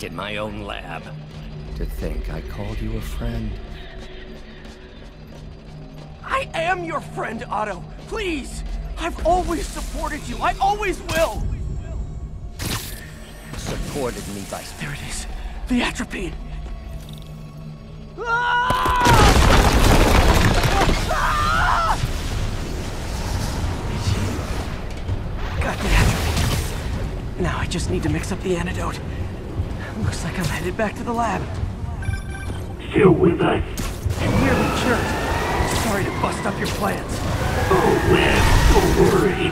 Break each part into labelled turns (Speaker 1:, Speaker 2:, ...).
Speaker 1: attacked in my own lab. To think I called you a friend.
Speaker 2: I am your friend, Otto. Please! I've always supported you. I always will!
Speaker 1: Supported me by...
Speaker 2: There it is. The atropine. Ah! Ah! Got the atropine. Now I just need to mix up the antidote. Looks like I'm headed back to the lab.
Speaker 3: Still with us?
Speaker 2: And nearly jerked. Sorry to bust up your plans.
Speaker 3: Oh, Webb, don't worry.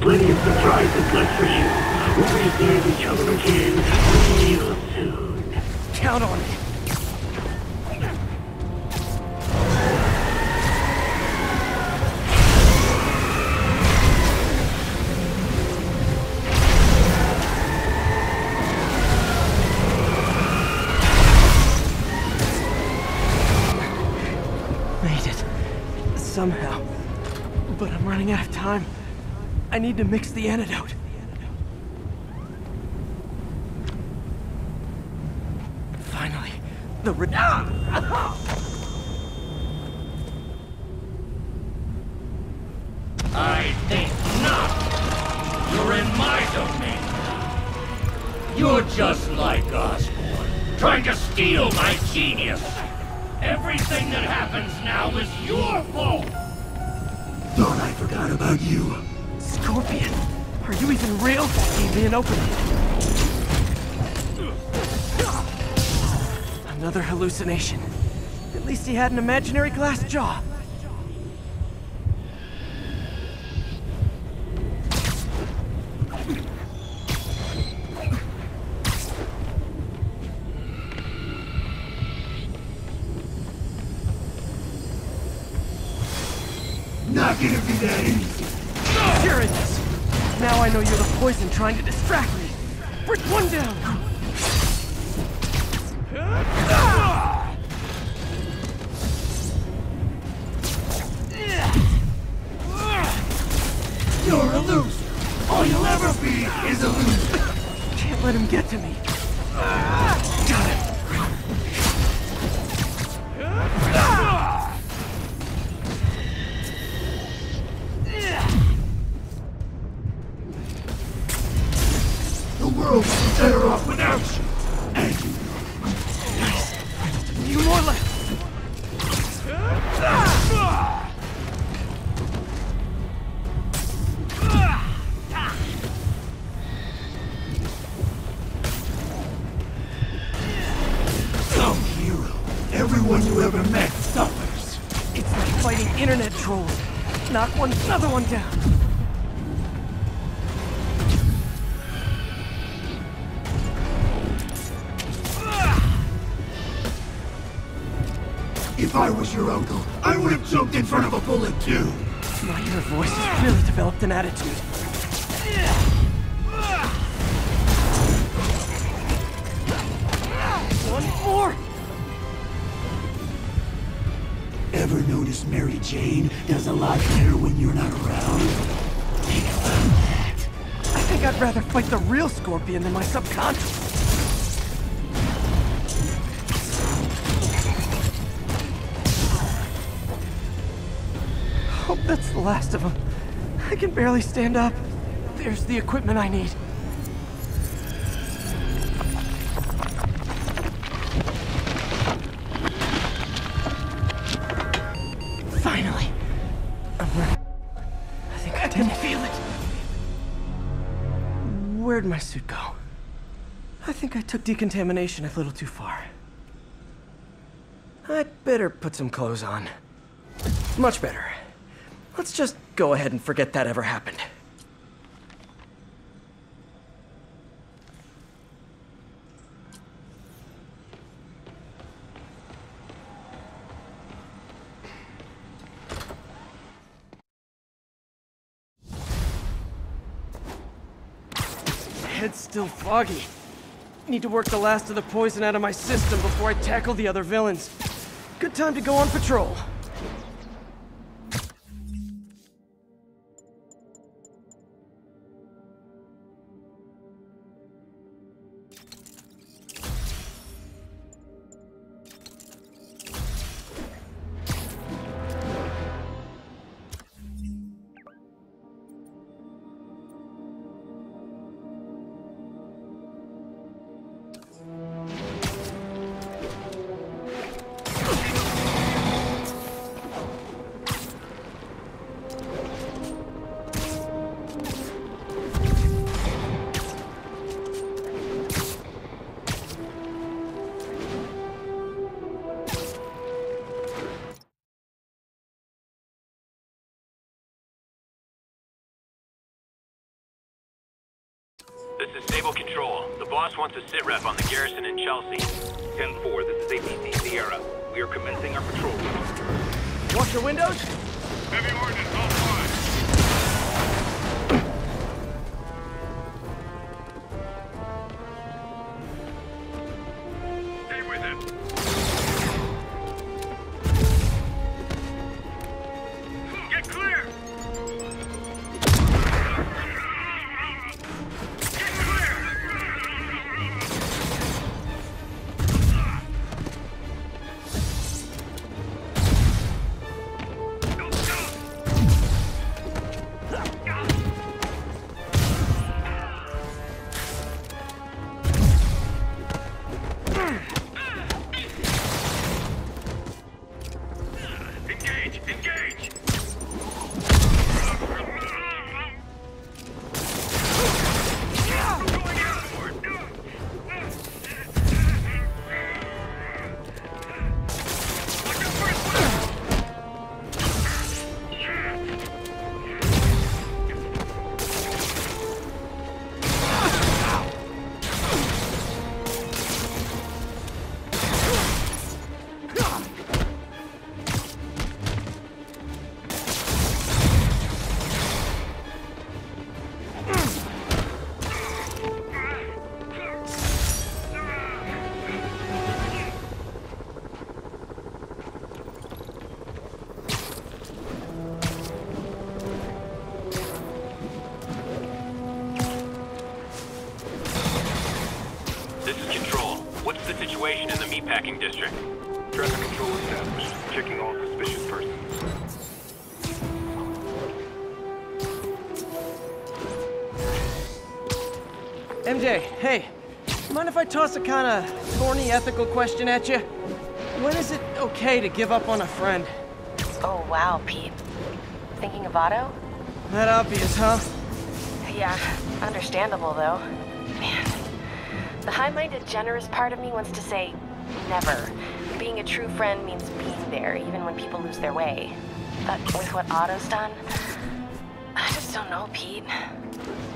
Speaker 3: Plenty of surprises left for you. We'll be seeing each other again real soon.
Speaker 2: Count on it. Somehow. But I'm running out of time. I need to mix the antidote. Finally, the re- Ah!
Speaker 4: I think not. You're in my domain. You're just like Osborn, trying to steal my genius.
Speaker 2: An opening. Another hallucination. At least he had an imaginary glass jaw.
Speaker 3: Not gonna be that easy.
Speaker 2: I know you're the poison trying to distract me. Bring one down.
Speaker 3: You're a loser. All you'll ever be is a loser.
Speaker 2: Can't let him get to me.
Speaker 3: Too.
Speaker 2: My inner voice has really developed an attitude. One more!
Speaker 3: Ever notice Mary Jane does a lot better when you're not around? Think about that.
Speaker 2: I think I'd rather fight the real Scorpion than my subconscious. That's the last of them. I can barely stand up. There's the equipment I need. Finally. I'm ready. I think I didn't feel it. Where'd my suit go? I think I took decontamination a little too far. I'd better put some clothes on. Much better. Let's just go ahead and forget that ever happened. Head's still foggy. Need to work the last of the poison out of my system before I tackle the other villains. Good time to go on patrol.
Speaker 5: This is Sable Control. The boss wants a sit rep on the garrison in Chelsea.
Speaker 6: 10-4, this is APC Sierra. We are commencing our patrol.
Speaker 2: Watch your windows?
Speaker 3: Heavy ordnance
Speaker 5: situation in the meatpacking district?
Speaker 6: Traffic control established. Checking all suspicious persons.
Speaker 2: MJ, hey. Mind if I toss a kinda thorny ethical question at you? When is it okay to give up on a friend?
Speaker 7: Oh, wow, Pete. Thinking of Otto?
Speaker 2: That obvious, huh?
Speaker 7: Yeah, understandable though. Man, the high-minded, generous part of me wants to say never. Being a true friend means being there, even when people lose their way. But with what Otto's done, I just don't know, Pete.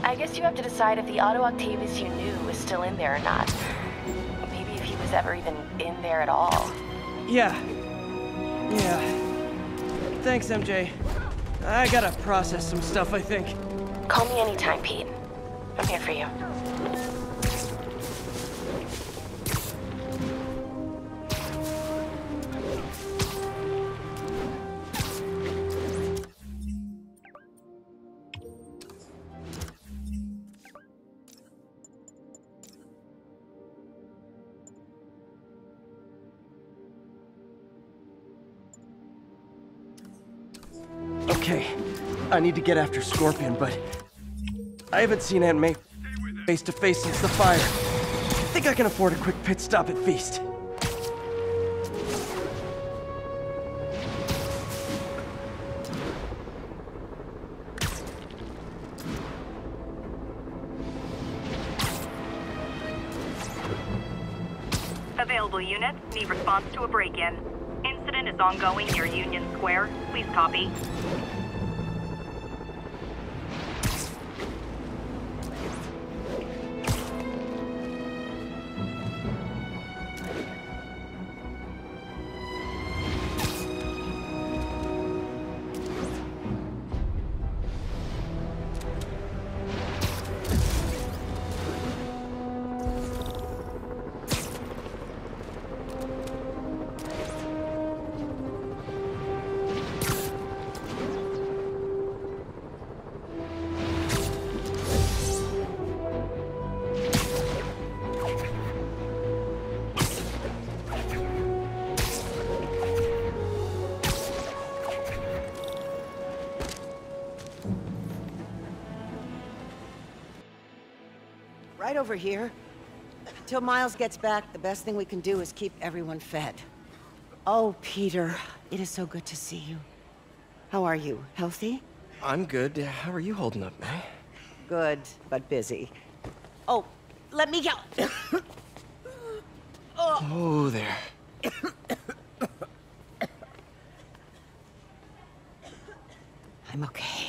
Speaker 7: I guess you have to decide if the Otto Octavius you knew is still in there or not. Maybe if he was ever even in there at all.
Speaker 2: Yeah. Yeah. Thanks, MJ. I gotta process some stuff, I think.
Speaker 7: Call me anytime, Pete. I'm here for you.
Speaker 2: I need to get after Scorpion, but I haven't seen Aunt May face to face since the fire. I think I can afford a quick pit stop at Feast.
Speaker 8: Available units need response to a break-in. Incident is ongoing near Union Square. Please copy.
Speaker 9: Over here. Until Miles gets back, the best thing we can do is keep everyone fed. Oh, Peter, it is so good to see you. How are you? Healthy?
Speaker 2: I'm good. How are you holding up, May?
Speaker 9: Good, but busy. Oh, let me go.
Speaker 2: Oh. oh, there.
Speaker 9: I'm okay.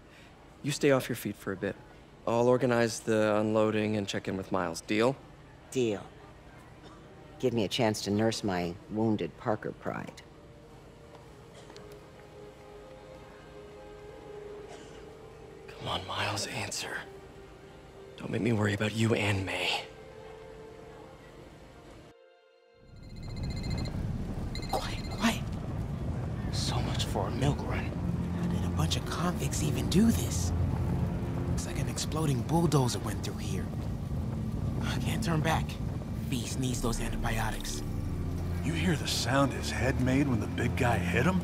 Speaker 10: You stay off your feet for a bit. I'll organize the unloading and check in with Miles. Deal?
Speaker 9: Deal. Give me a chance to nurse my wounded Parker pride.
Speaker 10: Come on, Miles, answer. Don't make me worry about you and May.
Speaker 11: Convicts even do this? Looks like an exploding bulldozer went through here. I can't turn back. Feast needs those antibiotics.
Speaker 12: You hear the sound his head made when the big guy hit him?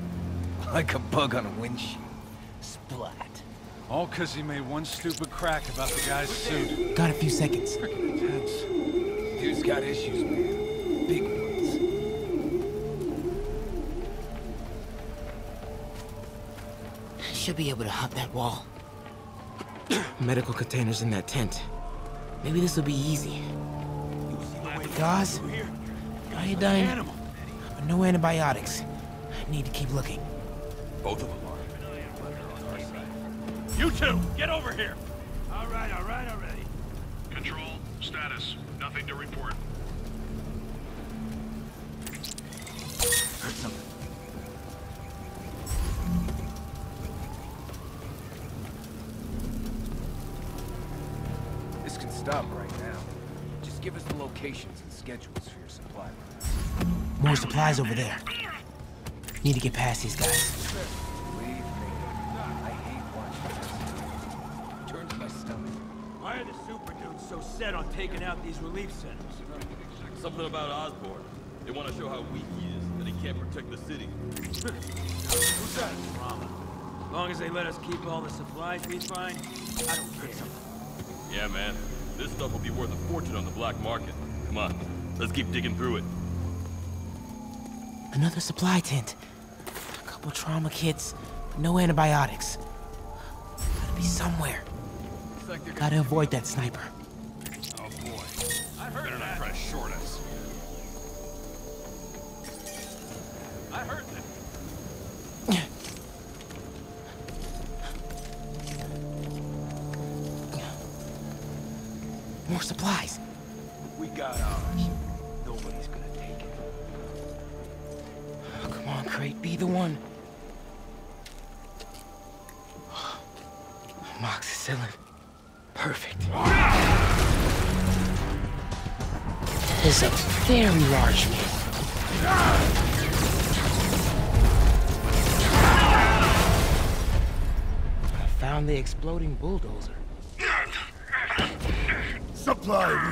Speaker 13: Like a bug on a windshield.
Speaker 11: Splat.
Speaker 12: All because he made one stupid crack about the guy's suit.
Speaker 11: Got a few seconds.
Speaker 12: Freaking intense.
Speaker 13: Dude's got issues, man.
Speaker 11: Should be able to hop that wall. Medical containers in that tent. Maybe this will be easy. Gauze? Iodine? But no antibiotics. Need to keep looking.
Speaker 13: Both of them are.
Speaker 14: You two, get over here! All right, all right, already. Control, status, nothing to report.
Speaker 13: Schedules for your supply runs.
Speaker 11: More supplies over there. Need to get past these guys.
Speaker 13: Believe me, I hate watching this. Turns my stomach.
Speaker 14: Why are the super dudes so set on taking out these relief centers?
Speaker 15: Something about Osborn. They want to show how weak he is, that he can't protect the city.
Speaker 14: Who's that drama? As long as they let us keep all the supplies we find, I don't care.
Speaker 15: Yeah, man. This stuff will be worth a fortune on the black market. Come on, let's keep digging through it.
Speaker 11: Another supply tent. A couple trauma kits, but no antibiotics. Gotta be somewhere. Gotta avoid that sniper.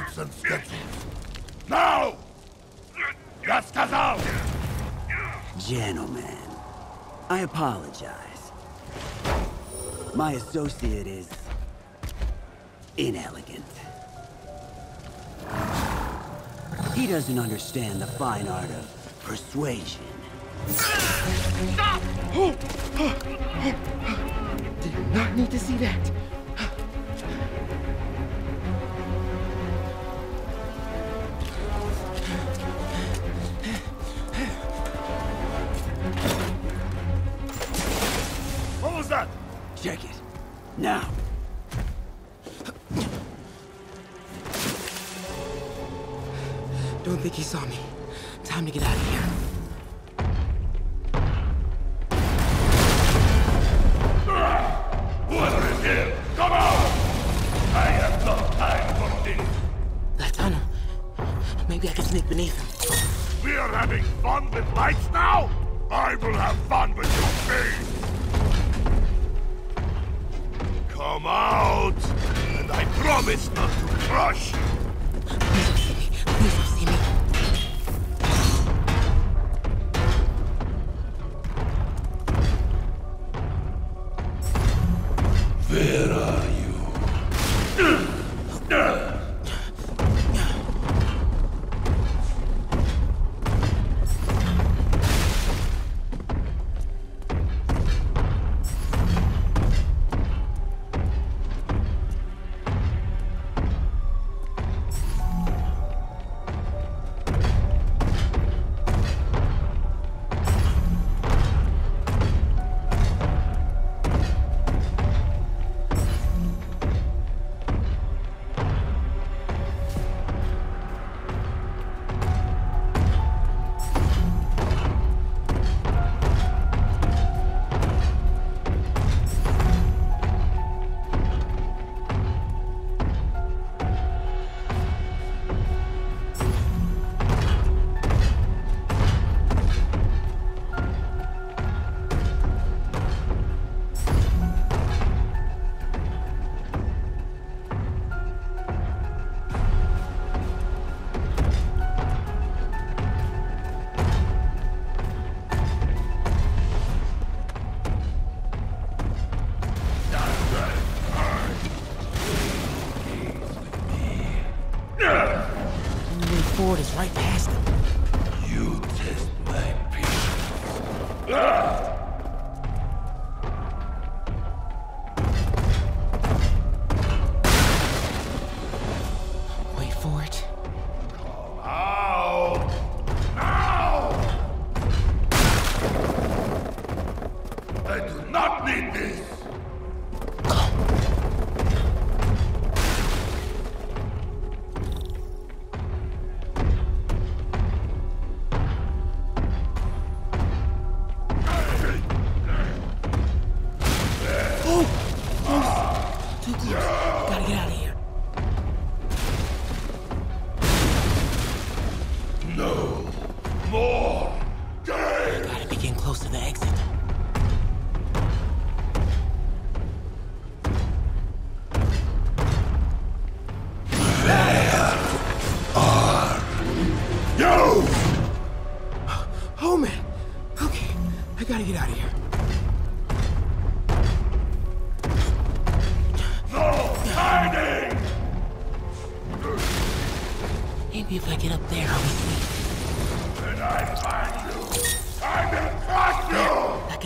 Speaker 16: Supply routes and schedules. Now! Just as out!
Speaker 17: Gentlemen, I apologize. My associate is... inelegant. He doesn't understand the fine art of persuasion. Stop!
Speaker 11: Did not need to see that.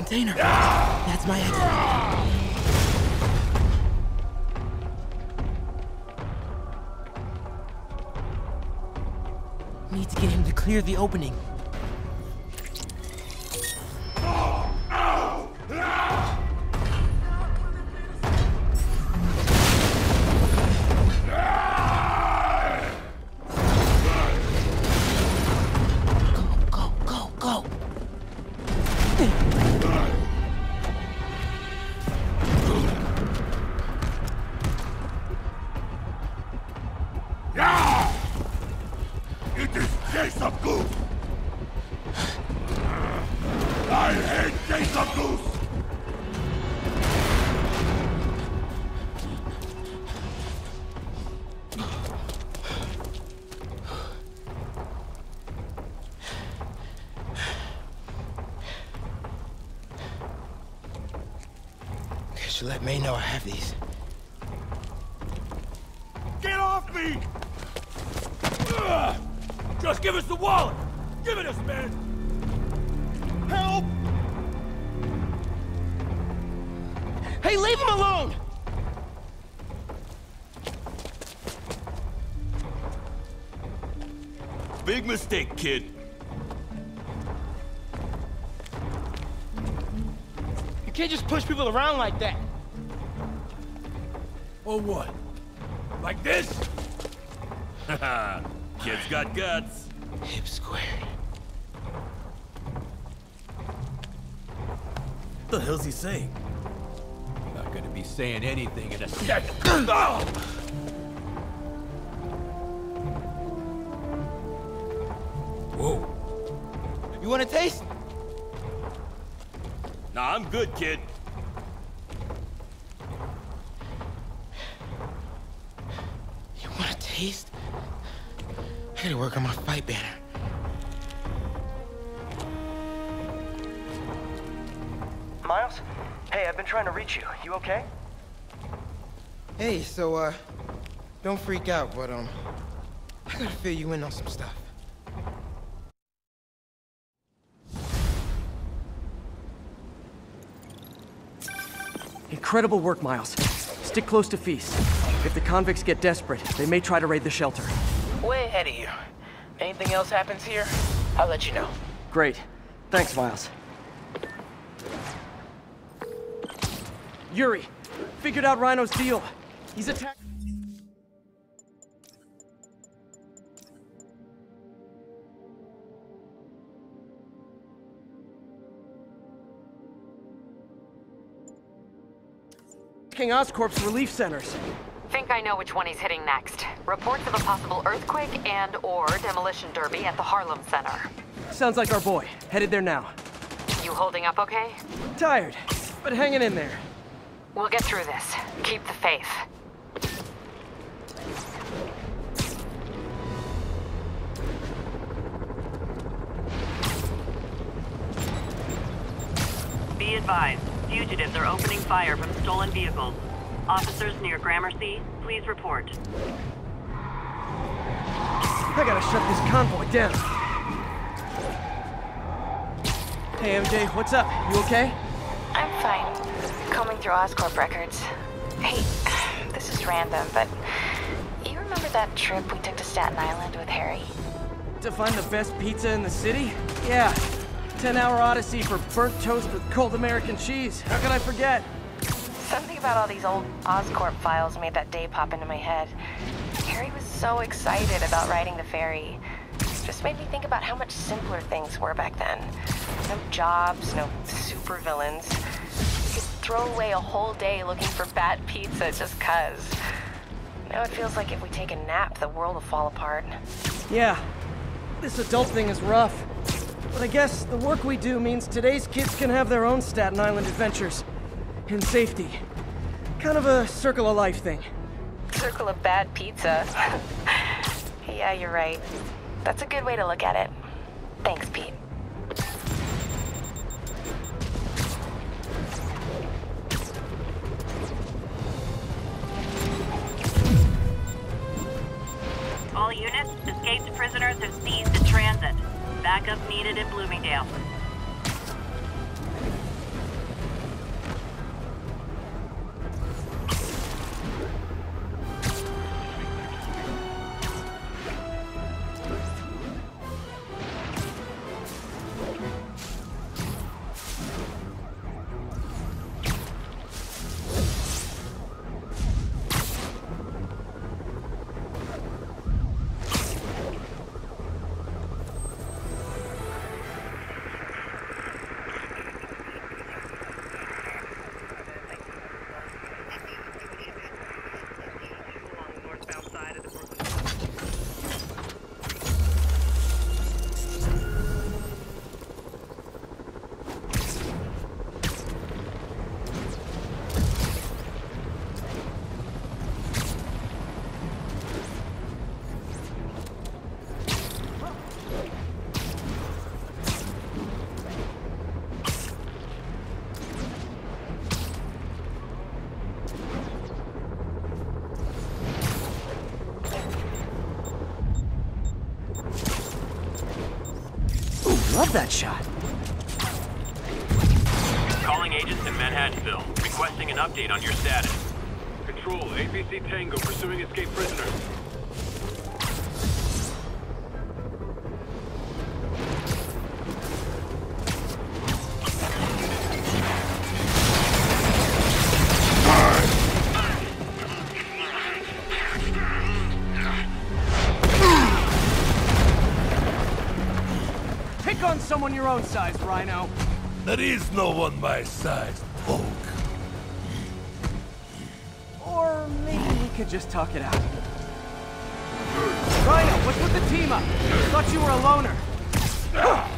Speaker 18: Container. That's my exit. Need to get him to clear the opening.
Speaker 15: Mistake, kid.
Speaker 2: You can't just push people around like that.
Speaker 14: Or what? Like this?
Speaker 15: Haha. Kid's got guts.
Speaker 18: Hip squared.
Speaker 15: What the hell's he saying?
Speaker 14: Not gonna be saying anything in a second. Oh! Whoa.
Speaker 18: You want a taste?
Speaker 15: Nah, I'm good, kid.
Speaker 18: You want a taste? I gotta work on my fight banner.
Speaker 2: Miles? Hey, I've been trying to reach you. You okay?
Speaker 18: Hey, so, uh, don't freak out, but, um, I gotta fill you in on some stuff.
Speaker 2: Incredible work, Miles. Stick close to Feast. If the convicts get desperate, they may try to raid the shelter.
Speaker 18: Way ahead of you. Anything else happens here, I'll let you know.
Speaker 2: Great. Thanks, Miles. Yuri, figured out Rhino's deal. He's attacked. King Oscorp's relief centers.
Speaker 19: Think I know which one he's hitting next. Reports of a possible earthquake and or demolition derby at the Harlem Center.
Speaker 2: Sounds like our boy. Headed there now.
Speaker 19: You holding up okay?
Speaker 2: Tired, but hanging in there.
Speaker 19: We'll get through this. Keep the faith.
Speaker 8: Be advised, fugitives are opening fire from stolen vehicles. Officers near Gramercy, please report.
Speaker 2: I gotta shut this convoy down. Hey, MJ, what's up? You okay?
Speaker 7: I'm fine. Combing through Oscorp records. Hey, this is random, but you remember that trip we took to Staten Island with Harry?
Speaker 2: To find the best pizza in the city? Yeah. 10 hour odyssey for burnt toast with cold American cheese. How could I forget?
Speaker 7: Something about all these old Oscorp files made that day pop into my head. Harry was so excited about riding the ferry. Just made me think about how much simpler things were back then. No jobs, no supervillains. You could throw away a whole day looking for bad pizza just cuz. Now it feels like if we take a nap, the world will fall apart.
Speaker 2: Yeah. This adult thing is rough. But I guess the work we do means today's kids can have their own Staten Island adventures. In safety. Kind of a circle of life thing.
Speaker 7: Circle of bad pizza. yeah, you're right. That's a good way to look at it. Thanks, Pete.
Speaker 8: All units, escaped prisoners have seized the transit. Backup needed at Bloomingdale.
Speaker 2: Love that shot.
Speaker 5: Calling agents in Manhattanville, requesting an update on your status.
Speaker 11: Control, APC Tango pursuing escaped prisoners.
Speaker 2: Your own size, Rhino.
Speaker 11: There is no one my size, Poke.
Speaker 2: Or maybe we could just talk it out. Rhino, what's with the team up? Thought you were a loner.
Speaker 11: Ah!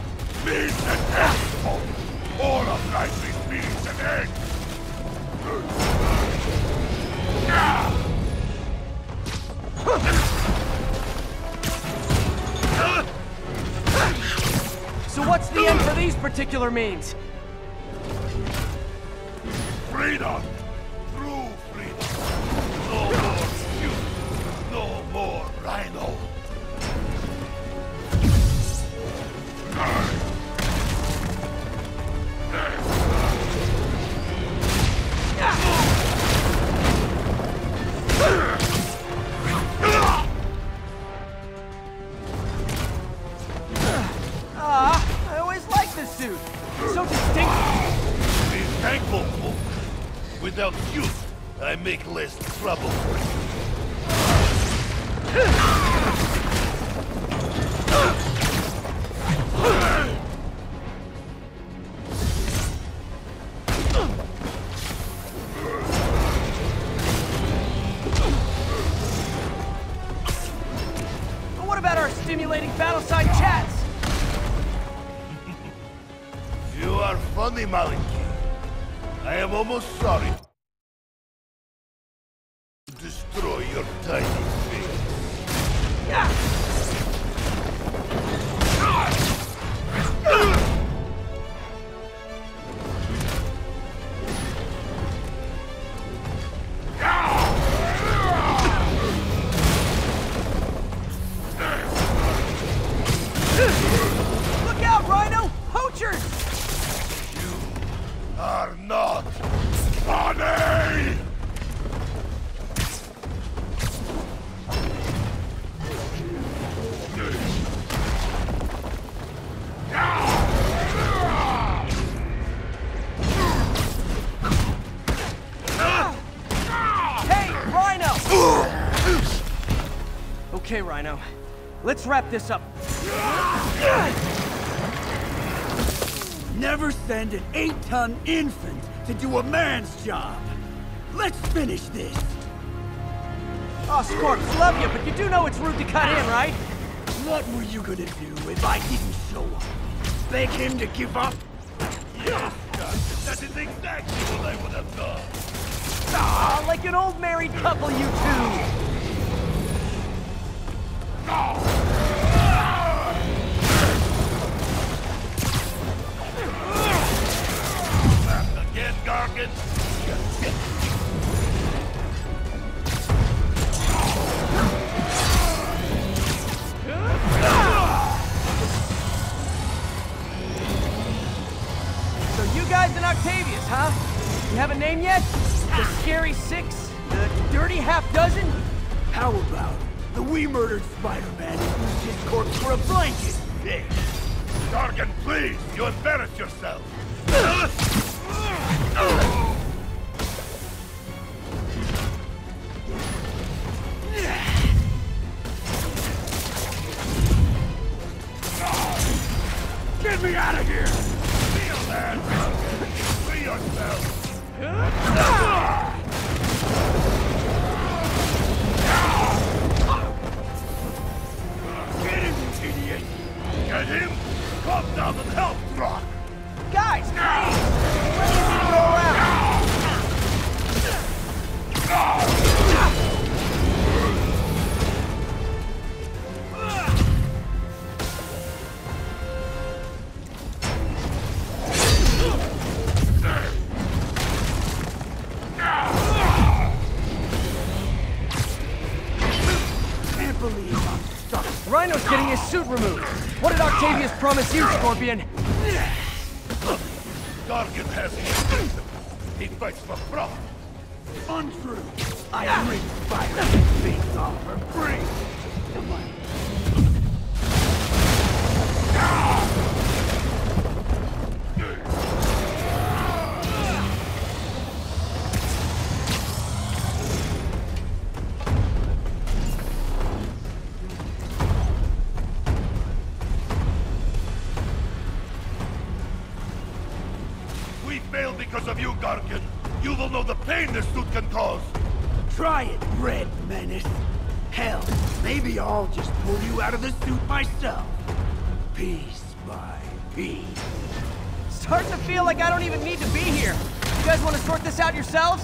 Speaker 11: Meat and
Speaker 2: means?
Speaker 11: Freedom! True freedom! No more! No more Rhino! Thankful, Poke. Without you, I make less trouble.
Speaker 2: But okay, Rhino. Let's wrap this up.
Speaker 17: Never send an eight-ton infant to do a man's job. Let's finish this.
Speaker 2: Oh, Scorps, love you, but you do know it's rude to cut in, right?
Speaker 17: What were you gonna do if I didn't show up? Beg him to give up?
Speaker 11: Yes, that is exactly what I would have done.
Speaker 2: Ah, like an old married couple, you two!
Speaker 11: Gargan?
Speaker 2: So you guys in Octavius, huh? You have a name yet? The Scary Six? The Dirty Half Dozen?
Speaker 17: How about the we murdered Spider-Man and used his corpse for a blanket?
Speaker 11: Hey, Gargan, please, you embarrass yourself.
Speaker 2: getting his suit removed. What did Octavius promise you, Scorpion?
Speaker 11: Gargan has his He fights for Brock.
Speaker 17: Untrue. I rip Spider-Man's face off for free.
Speaker 2: Like I don't even need to be here. You guys want to sort this out yourselves?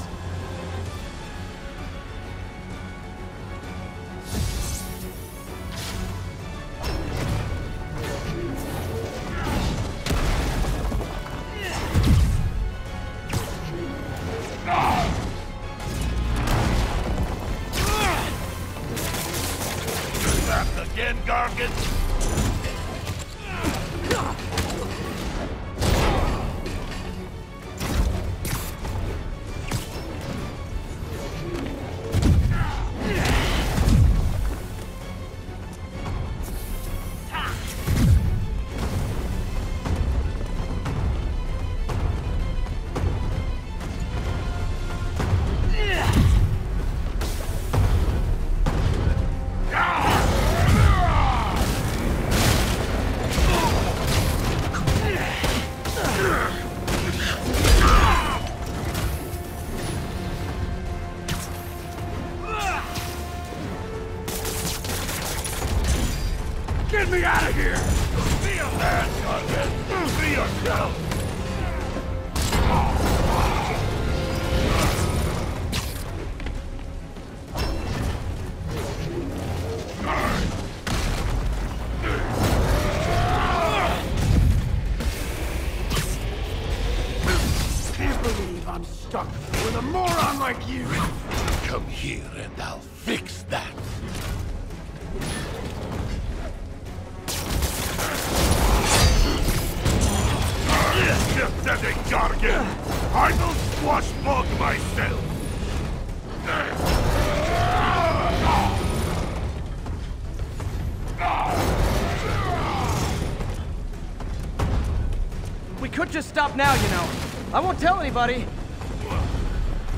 Speaker 2: Just stop now, you know. I won't tell anybody.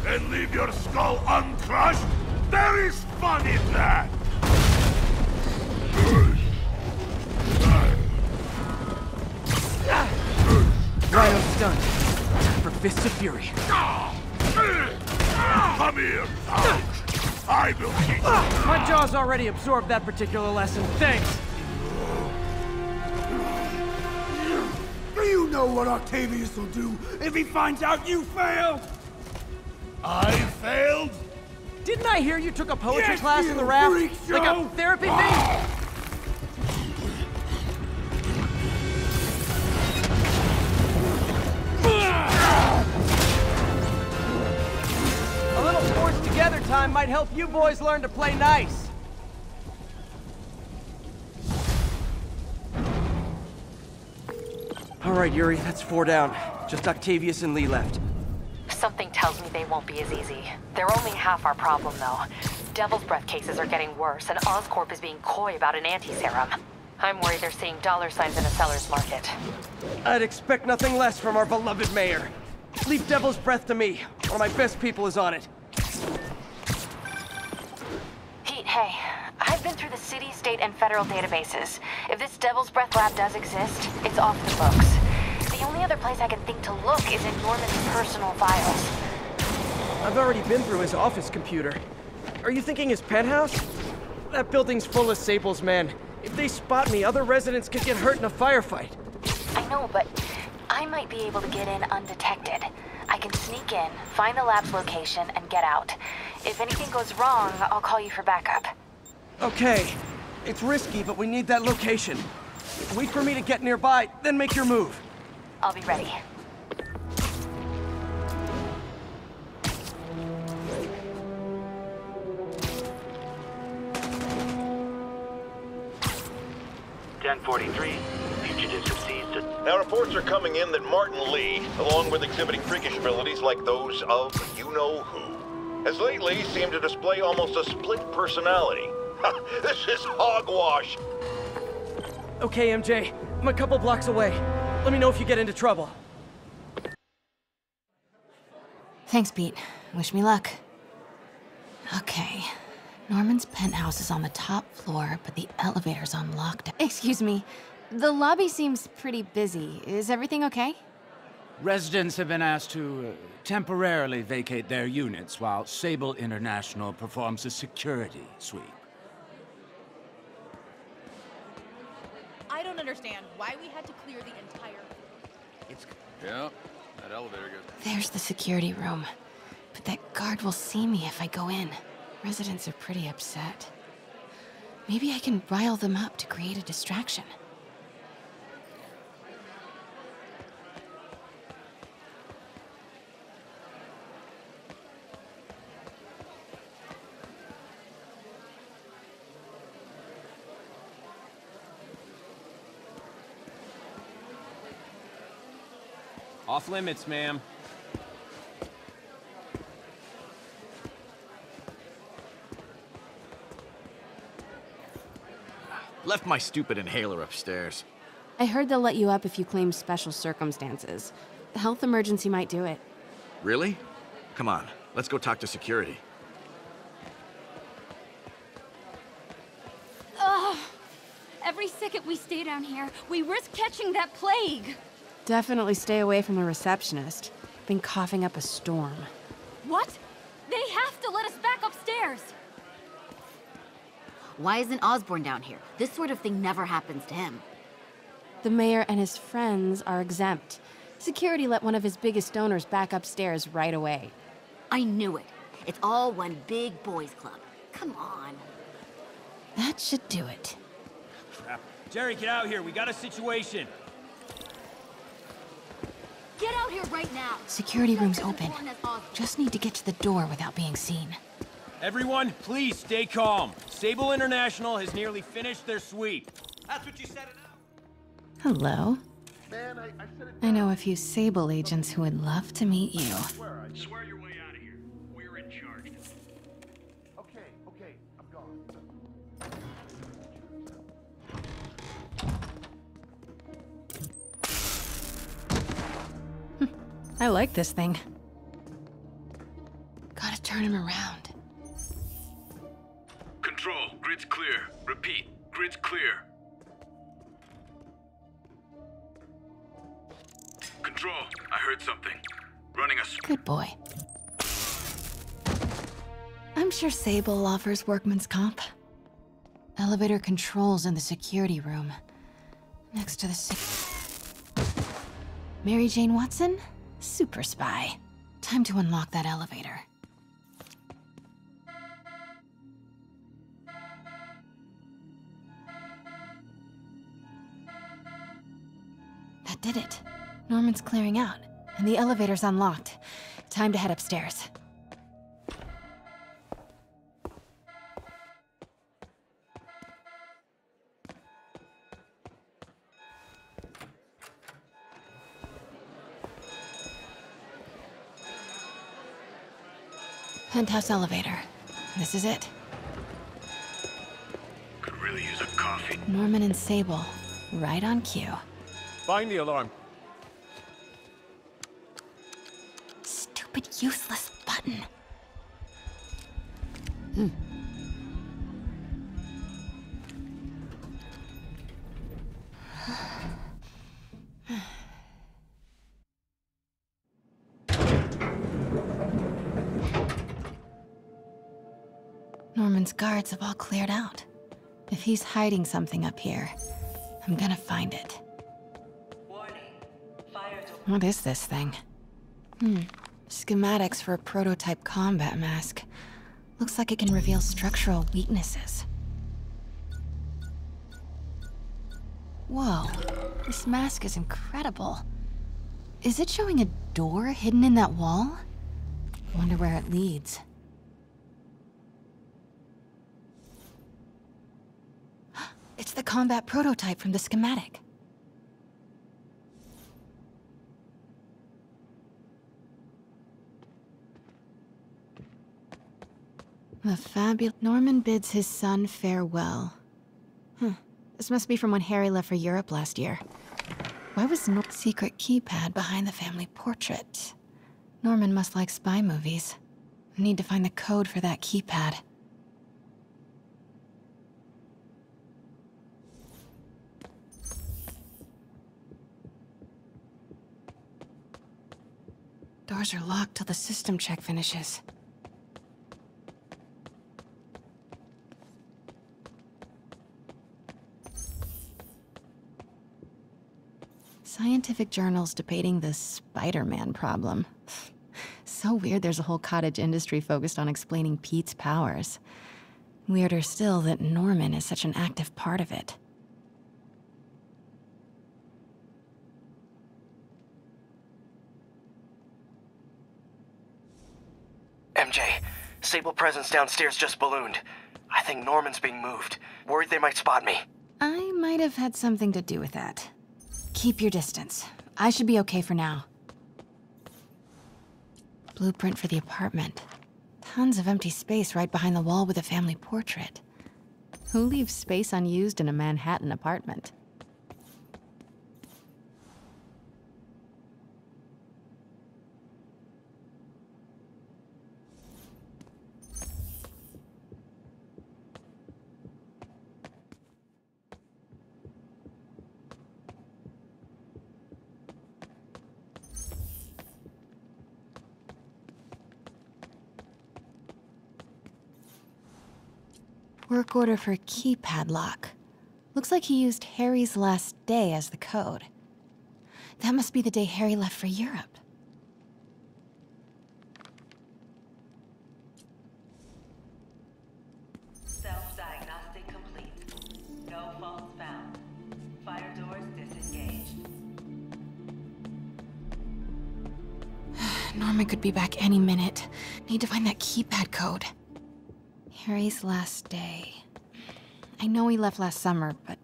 Speaker 11: And leave your skull uncrushed? There is fun in that!
Speaker 2: Rhino's done. Time for Fists of Fury.
Speaker 11: Come here, Ouch. I will keep
Speaker 2: My jaw's already absorbed that particular lesson. Thanks.
Speaker 17: Know what Octavius will do if he finds out you failed?
Speaker 11: I failed?
Speaker 2: Didn't I hear you took a poetry
Speaker 17: Yes,
Speaker 2: class in the raft? Like a therapy thing? A little forced together time might help you boys learn to play nice. Right, Yuri, that's four down. Just Octavius and Lee left.
Speaker 19: Something tells me they won't be as easy. They're only half our problem, though. Devil's Breath cases are getting worse, and Oscorp is being coy about an anti-serum. I'm worried they're seeing dollar signs in a seller's market.
Speaker 2: I'd expect nothing less from our beloved mayor. Leave Devil's Breath to me. One of my best people is on it.
Speaker 7: Pete, hey. I've been through the city, state, and federal databases. If this Devil's Breath lab does exist, it's off the books. The only other place I can think to look is in Norman's personal files.
Speaker 2: I've already been through his office computer. Are you thinking his penthouse? That building's full of Sable's men. If they spot me, other residents could get hurt in a firefight.
Speaker 7: I know, but I might be able to get in undetected. I can sneak in, find the lab's location, and get out. If anything goes wrong, I'll call you for backup.
Speaker 2: Okay. It's risky, but we need that location. Wait for me to get nearby, then make your move.
Speaker 7: I'll be ready.
Speaker 6: Ten forty-three. Fugitives have seized a
Speaker 20: Now, reports are coming in that Martin Lee, along with exhibiting freakish abilities like those of you-know-who, has lately seemed to display almost a split personality. this is hogwash.
Speaker 2: Okay, MJ. I'm a couple blocks away. Let me know if you get into trouble.
Speaker 21: Thanks, Pete. Wish me luck. Okay. Norman's penthouse is on the top floor, but the elevator's on lockdown. Excuse me. The lobby seems pretty busy. Is everything okay?
Speaker 13: Residents have been asked to uh, temporarily vacate their units while Sable International performs a security sweep.
Speaker 22: I don't understand why we had to clear the entire.
Speaker 13: It's
Speaker 15: Yeah, that elevator goes.
Speaker 21: There's the security room. But that guard will see me if I go in. Residents are pretty upset. Maybe I can rile them up to create a distraction.
Speaker 23: Off limits, ma'am.
Speaker 24: Left my stupid inhaler upstairs.
Speaker 21: I heard they'll let you up if you claim special circumstances. The health emergency might do it.
Speaker 24: Really? Come on, let's go talk to security.
Speaker 25: Ugh. Every second we stay down here, we risk catching that plague.
Speaker 21: Definitely stay away from the receptionist. Been coughing up a storm.
Speaker 25: What? They have to let us back upstairs.
Speaker 26: Why isn't Osborn down here? This sort of thing never happens to him.
Speaker 21: The mayor and his friends are exempt. Security let one of his biggest donors back upstairs right away.
Speaker 26: I knew it. It's all one big boys club. Come on.
Speaker 21: That should do it.
Speaker 14: Crap. Jerry, get out here. We got a situation.
Speaker 26: Get out here right now.
Speaker 21: Security room's open. Just need to get to the door without being seen.
Speaker 14: Everyone, please stay calm. Sable International has nearly finished their sweep.
Speaker 27: That's what you said it
Speaker 21: Hello.
Speaker 11: Man, I
Speaker 21: I know a few Sable agents who would love to meet you.
Speaker 11: Swear
Speaker 21: I like this thing. Gotta turn him around.
Speaker 6: Control, grid's clear. Repeat, grid's clear. Control, I heard something. Running a... s-
Speaker 21: Good boy. I'm sure Sable offers workman's comp. Elevator controls in the security room. Next to the sec- Mary Jane Watson? Super spy. Time to unlock that elevator. That did it. Norman's clearing out, and the elevator's unlocked. Time to head upstairs. Penthouse elevator. This is it.
Speaker 6: Could really use a coffee.
Speaker 21: Norman and Sable. Right on cue.
Speaker 15: Find the alarm.
Speaker 21: Stupid useless button. Hmm. Guards have all cleared out. If he's hiding something up here, I'm gonna find it. What is this thing? Hmm. Schematics for a prototype combat mask. Looks like it can reveal structural weaknesses. Whoa. This mask is incredible. Is it showing a door hidden in that wall? Wonder where it leads. It's the combat prototype from the schematic. The fabulous Norman bids his son farewell. Huh. This must be from when Harry left for Europe last year. Why was no secret keypad behind the family portrait? Norman must like spy movies. Need to find the code for that keypad. Doors are locked till the system check finishes. Scientific journals debating the Spider-Man problem. so weird there's a whole cottage industry focused on explaining Pete's powers. Weirder still that Norman is such an active part of it.
Speaker 10: MJ, Sable presence downstairs just ballooned. I think Norman's being moved. Worried they might spot me.
Speaker 21: I might have had something to do with that. Keep your distance. I should be okay for now. Blueprint for the apartment. Tons of empty space right behind the wall with a family portrait. Who leaves space unused in a Manhattan apartment? Work order for keypad lock. Looks like he used Harry's last day as the code. That must be the day Harry left for Europe.
Speaker 28: Self-diagnostic complete. No faults found. Fire doors disengaged.
Speaker 21: Norman could be back any minute. Need to find that keypad code. Harry's last day. I know he left last summer, but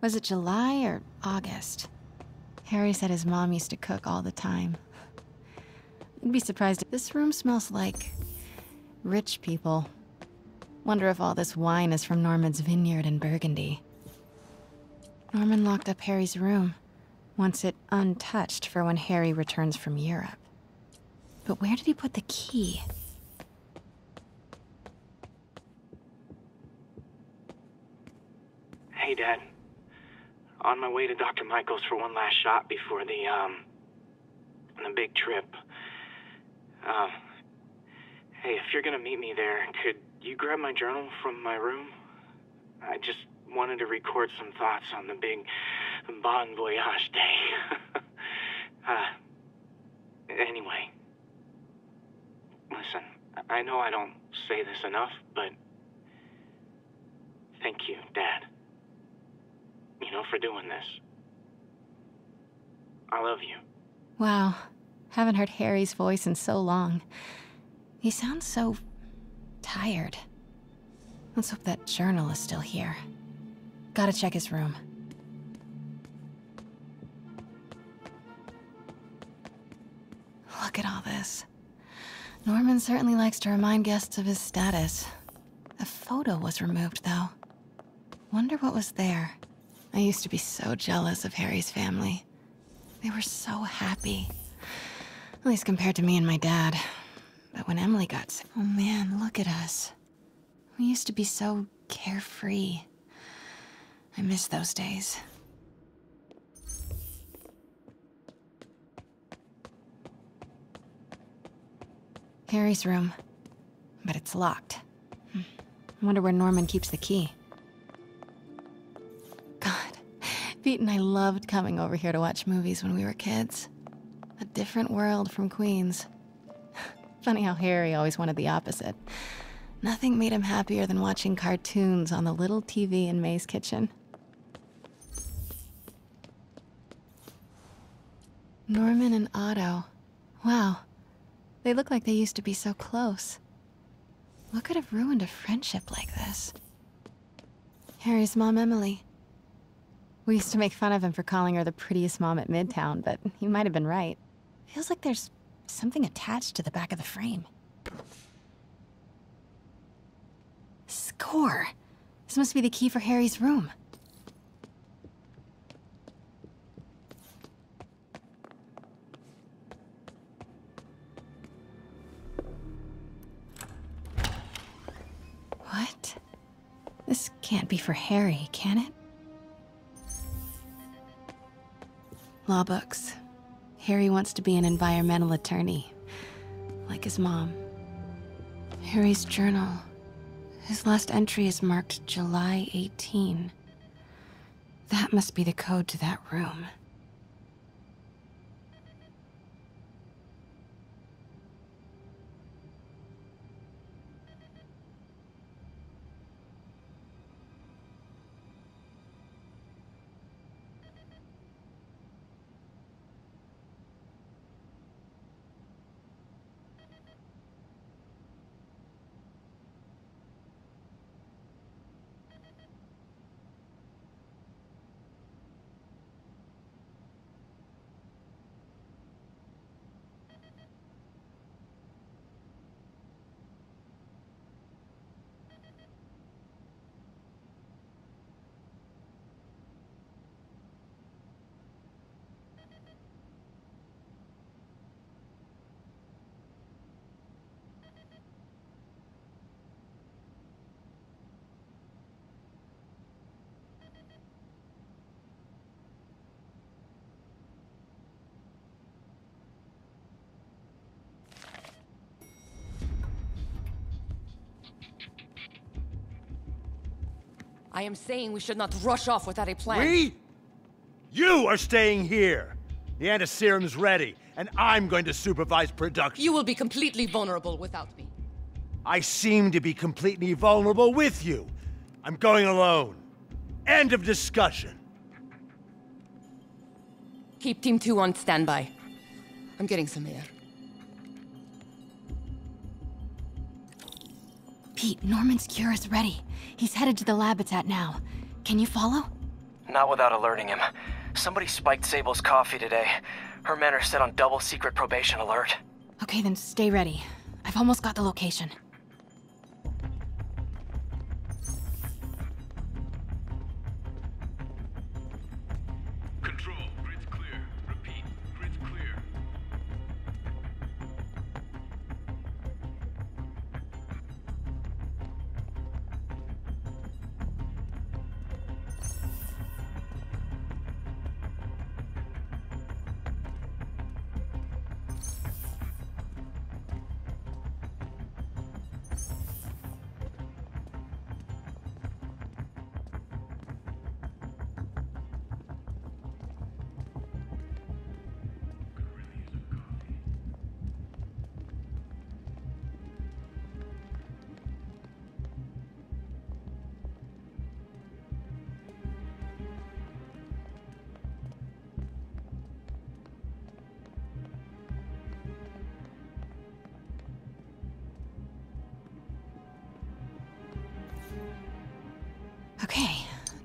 Speaker 21: was it July or August? Harry said his mom used to cook all the time. You'd be surprised. If this room smells like rich people. Wonder if all this wine is from Norman's vineyard in Burgundy. Norman locked up Harry's room, wants it untouched for when Harry returns from Europe. But where did he put the key?
Speaker 29: Hey, Dad. On my way to Dr. Michael's for one last shot before the, um, the big trip. Uh, hey, if you're gonna meet me there, could you grab my journal from my room? I just wanted to record some thoughts on the big Bon Voyage day. uh, anyway. Listen, I know I don't say this enough, but thank you, Dad. You know, for doing this. I love you.
Speaker 21: Wow. Haven't heard Harry's voice in so long. He sounds so tired. Let's hope that journal is still here. Gotta check his room. Look at all this. Norman certainly likes to remind guests of his status. A photo was removed, though. Wonder what was there. I used to be so jealous of Harry's family. They were so happy. At least compared to me and my dad. But when Emily got sick, oh man, look at us. We used to be so carefree. I miss those days. Harry's room. But it's locked. Hmm. I wonder where Norman keeps the key. Pete and I loved coming over here to watch movies when we were kids. A different world from Queens. Funny how Harry always wanted the opposite. Nothing made him happier than watching cartoons on the little TV in May's kitchen. Norman and Otto. Wow. They look like they used to be so close. What could have ruined a friendship like this? Harry's mom, Emily. We used to make fun of him for calling her the prettiest mom at Midtown, but he might have been right. Feels like there's something attached to the back of the frame. Score! This must be the key for Harry's room. What? This can't be for Harry, can it? Law books. Harry wants to be an environmental attorney, like his mom. Harry's journal. His last entry is marked July 18. That must be the code to that room.
Speaker 30: I am saying we should not rush off without a plan.
Speaker 11: We? You are staying here. The antiserum's ready, and I'm going to supervise production.
Speaker 30: You will be completely vulnerable without me.
Speaker 11: I seem to be completely vulnerable with you. I'm going alone. End of discussion.
Speaker 30: Keep Team 2 on standby. I'm getting some air.
Speaker 21: Pete, Norman's cure is ready. He's headed to the lab it's at now. Can you follow?
Speaker 10: Not without alerting him. Somebody spiked Sable's coffee today. Her men are set on double secret probation alert.
Speaker 21: Okay, then stay ready. I've almost got the location.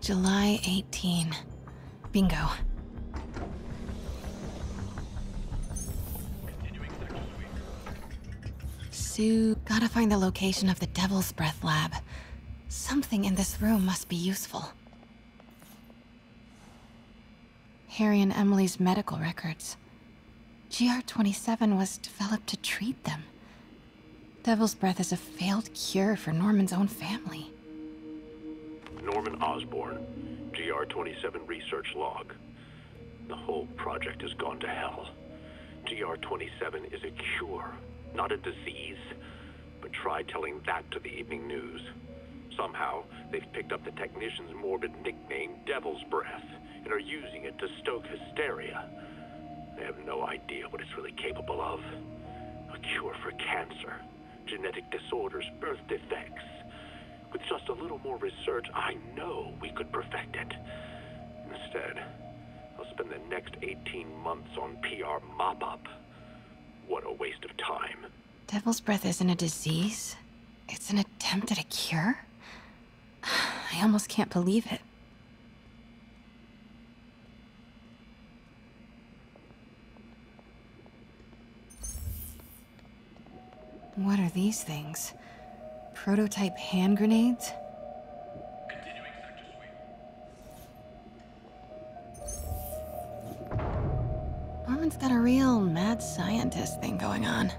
Speaker 21: July 18. Bingo. Sue, gotta find the location of the Devil's Breath lab. Something in this room must be useful. Harry and Emily's medical records. GR27 was developed to treat them. Devil's Breath is a failed cure for Norman's own family.
Speaker 31: Norman Osborn, GR27 research log. The whole project has gone to hell. GR27 is a cure, not a disease. But try telling that to the evening news. Somehow, they've picked up the technician's morbid nickname, Devil's Breath, and are using it to stoke hysteria. They have no idea what it's really capable of. A cure for cancer, genetic disorders, birth defects. With just a little more research, I know we could perfect it. Instead, I'll spend the next 18 months on PR mop-up. What a waste of time.
Speaker 21: Devil's Breath isn't a disease. It's an attempt at a cure? I almost can't believe it. What are these things? Prototype hand grenades? Norman's got a real mad scientist thing going on.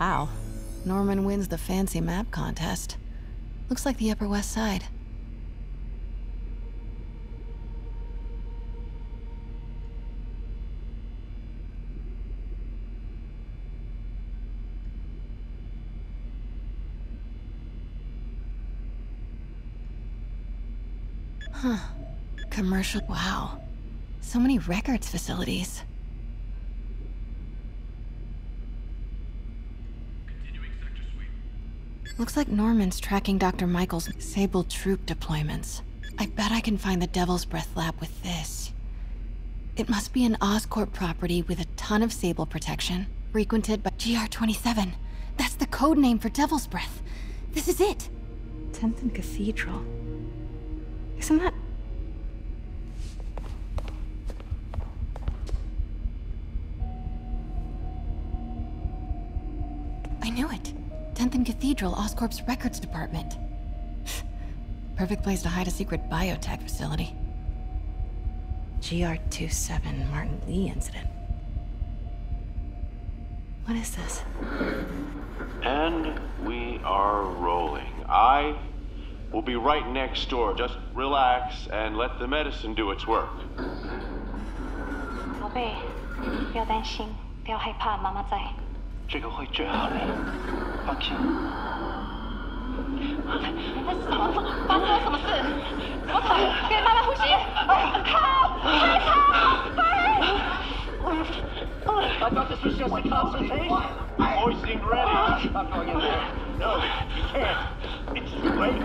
Speaker 21: Wow. Norman wins the fancy map contest. Looks like the Upper West Side. Huh. Commercial. Wow. So many records facilities. Looks like Norman's tracking Dr. Michael's Sable troop deployments. I bet I can find the Devil's Breath lab with this. It must be an Oscorp property with a ton of Sable protection, frequented by GR27. That's the code name for Devil's Breath. This is it. 10th and Cathedral. Isn't that... 10th and Cathedral, Oscorp's records department. Perfect place to hide a secret biotech facility. GR27 Martin Lee incident. What is this?
Speaker 32: And we are rolling. I will be right next door. Just relax and let the medicine do its work.
Speaker 30: 宝贝，不要担心，不要害怕，妈妈在。
Speaker 32: 这个会治好的，放心。
Speaker 30: 你在什么？发生了什么事？怎么可能？别慢慢呼吸。靠！害怕！快！
Speaker 32: I thought this was just a consultation. Boy seemed ready. I'm going in there. No, you can't. It's too late.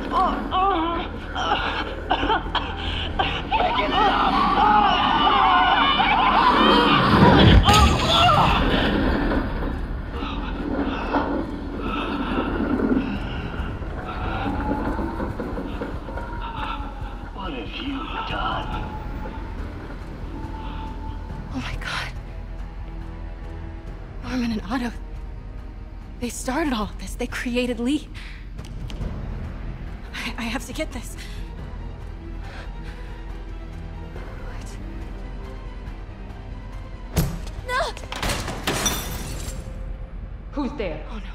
Speaker 32: Back it What
Speaker 21: Otto. They started all of this. They created Lee. I, I have to get this. What? No!
Speaker 33: Who's there?
Speaker 21: Oh no.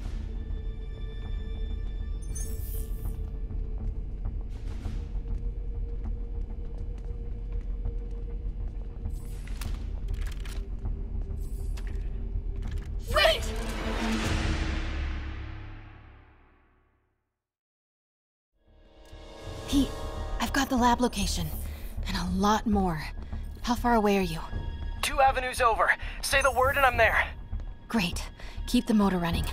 Speaker 21: Lab location. And a lot more. How far away are you?
Speaker 10: Two avenues over. Say the word and I'm there.
Speaker 21: Great. Keep the motor running.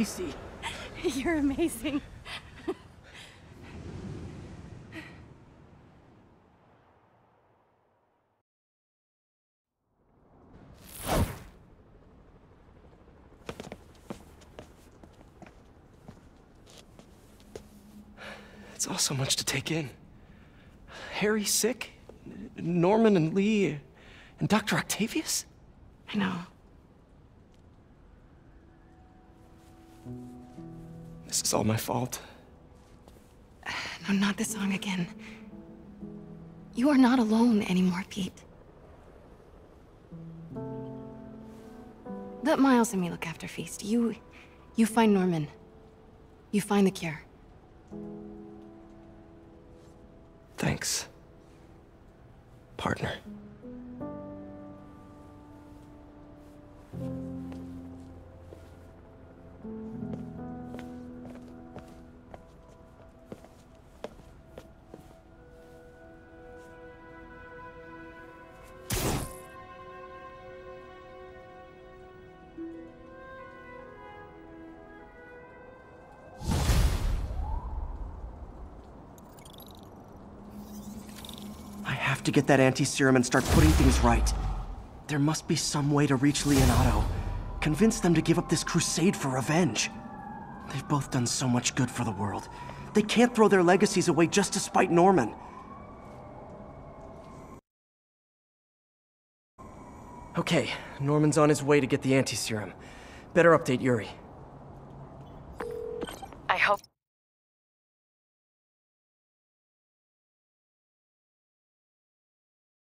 Speaker 10: Are crazy.
Speaker 34: You're amazing.
Speaker 10: It's all so much to take in. Harry sick? Norman and Lee and Dr. Octavius?
Speaker 21: I know.
Speaker 10: This is all my fault.
Speaker 21: No, not the song again. You are not alone anymore, Pete. Let Miles and me look after Feast. You... you find Norman. You find the cure.
Speaker 10: Thanks. Partner. To get that anti-serum and start putting things right. There must be some way to reach Lee and Otto. Convince them to give up this crusade for revenge. They've both done so much good for the world. They can't throw their legacies away just to spite Norman. Okay, Norman's on his way to get the anti-serum. Better update Yuri.